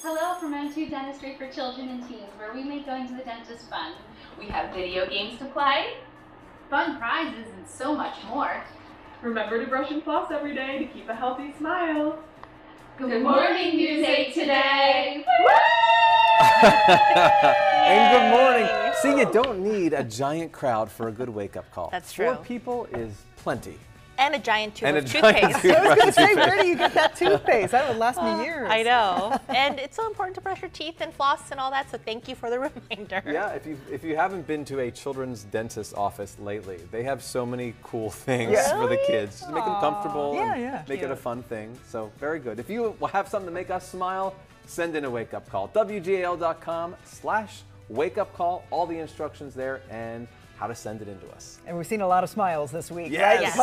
Hello from M2 Dentistry for Children and Teens, where we make going to the dentist fun. We have video games to play, fun prizes, and so much more. Remember to brush and floss every day to keep a healthy smile. Good morning, News 8 today! and good morning. See, you don't need a giant crowd for a good wake-up call. That's true. Four true. people is plenty. And a giant tube And of toothpaste. tube. I was going to say, where do you get that toothpaste? That would last me uh, years. I know. and it's so important to brush your teeth and floss and all that, so thank you for the reminder. Yeah, if you if you haven't been to a children's dentist office lately, they have so many cool things Yeah. for the kids to make them comfortable Yeah, and yeah. make it a fun thing. So very good. If you have something to make us smile, send in a wake-up call. WGAL.com slash wake-up call. All the instructions there and how to send it into us. And we've seen a lot of smiles this week. Yes. right? Yes.